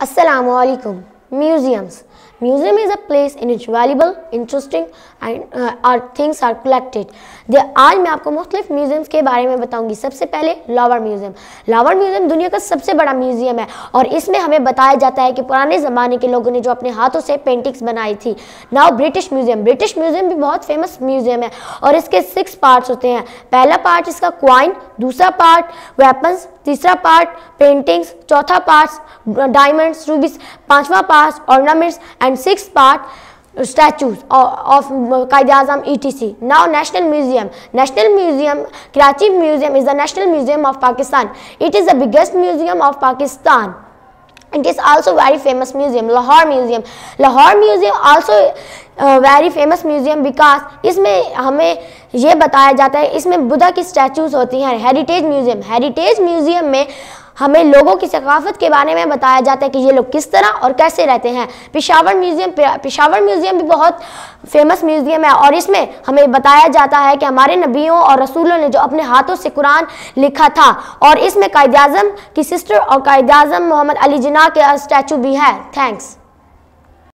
Assalamualaikum. Museums. Museum is a place in which valuable, interesting and uh, our things are collected. दे आज मैं आपको मुख्तलिफ़ museums के बारे में बताऊँगी। सबसे पहले लावर म्यूज़ियम लावर म्यूज़ियम दुनिया का सबसे बड़ा म्यूज़ियम है और इसमें हमें बताया जाता है कि पुराने ज़माने के लोगों ने जो अपने हाथों से पेंटिंग्स बनाई थी। Now British museum British museum भी बहुत फ़ेमस म्यूज़ियम है और इसके सिक्स पार्ट्स होते हैं। पहला पार्ट इसका क्वाइन दूसरा पार्ट वेपन्स तीसरा पार्ट पेंटिंग्स चौथा पार्ट डायमंड्स रूबीज पांचवा part ornaments and six part statues of Quaid Azam E T C now national museum national museum Karachi museum is the national museum of Pakistan it is the biggest museum of Pakistan it is also very famous museum, lahore museum. Lahore museum also very famous museum because इसमें हमें ये बताया जाता है, इसमें बुद्धा की statues होती हैं हेरिटेज म्यूज़ियम हेरिटेज म्यूज़ियम में हमें लोगों की सकाफत के बारे में बताया जाता है कि ये लोग किस तरह और कैसे रहते हैं। पिशावर म्यूज़ियम पिशावर म्यूज़ियम भी बहुत फ़ेमस म्यूज़ियम है और इसमें हमें बताया जाता है कि हमारे नबियों और रसूलों ने जो अपने हाथों से कुरान लिखा था और इसमें कायद अजम की सिस्टर और कायद मोहम्मद अली जिना के स्टैचू भी है। थैंक्स